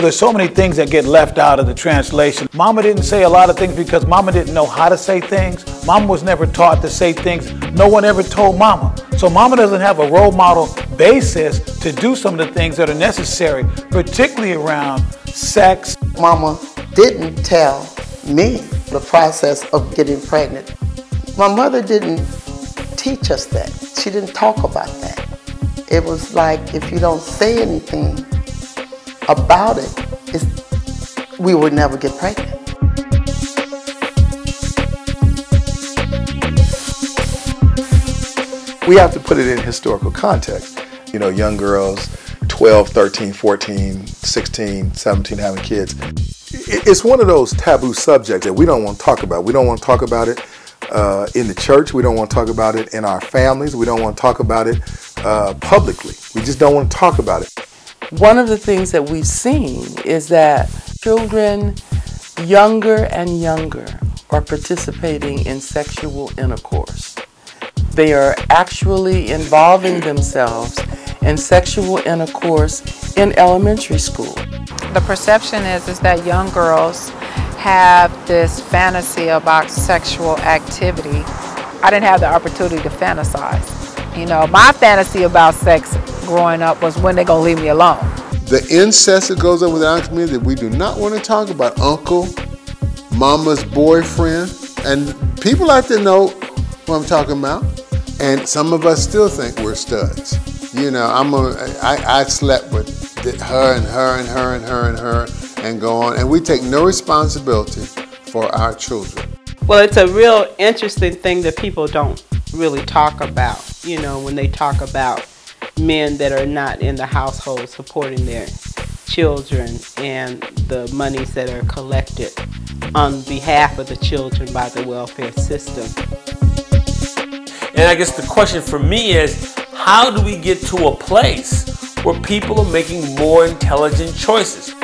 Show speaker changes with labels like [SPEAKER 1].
[SPEAKER 1] There's so many things that get left out of the translation. Mama didn't say a lot of things because mama didn't know how to say things. Mama was never taught to say things. No one ever told mama. So mama doesn't have a role model basis to do some of the things that are necessary, particularly around sex.
[SPEAKER 2] Mama didn't tell me the process of getting pregnant. My mother didn't teach us that. She didn't talk about that. It was like if you don't say anything, about it, we would never get pregnant.
[SPEAKER 3] We have to put it in historical context. You know, young girls, 12, 13, 14, 16, 17 having kids. It's one of those taboo subjects that we don't want to talk about. We don't want to talk about it uh, in the church. We don't want to talk about it in our families. We don't want to talk about it uh, publicly. We just don't want to talk about it.
[SPEAKER 4] One of the things that we've seen is that children younger and younger are participating in sexual intercourse. They are actually involving themselves in sexual intercourse in elementary school.
[SPEAKER 5] The perception is, is that young girls have this fantasy about sexual activity. I didn't have the opportunity to fantasize. You know, my fantasy about sex growing up was when they gonna leave me alone.
[SPEAKER 6] The incest that goes on within our community that we do not want to talk about, uncle, mama's boyfriend, and people like to know what I'm talking about. And some of us still think we're studs. You know, I'm a, I, I slept with her and her and her and her and her and go on, and we take no responsibility for our children.
[SPEAKER 7] Well, it's a real interesting thing that people don't really talk about, you know, when they talk about men that are not in the household supporting their children and the monies that are collected on behalf of the children by the welfare system.
[SPEAKER 8] And I guess the question for me is how do we get to a place where people are making more intelligent choices?